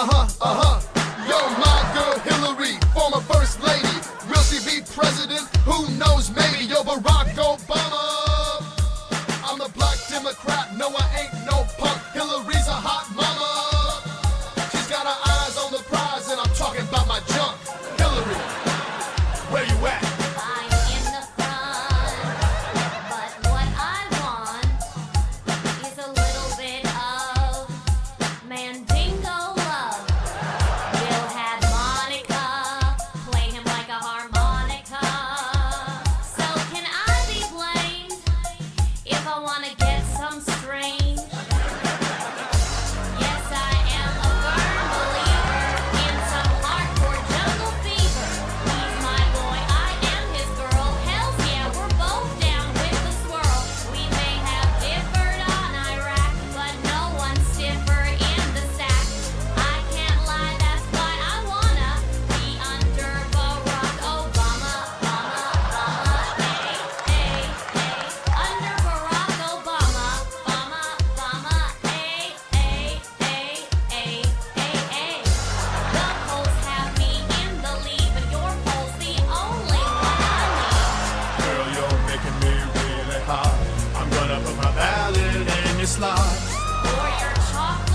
Uh-huh, uh-huh. Yo, my girl Hillary, former first lady. Will she be president? Who knows, maybe. Yo, Barack Obama. I'm the black Democrat, no I for my ballad and your slot. Your chocolate.